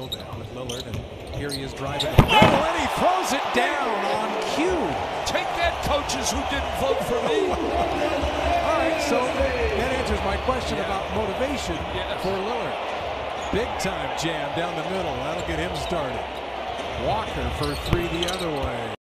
with Lillard, and here he is driving the and he throws it down on cue. Take that, coaches who didn't vote for me. All right, so that answers my question about motivation Yes. for Lillard. Big time jam down the middle. That'll get him started. Walker for three the other way.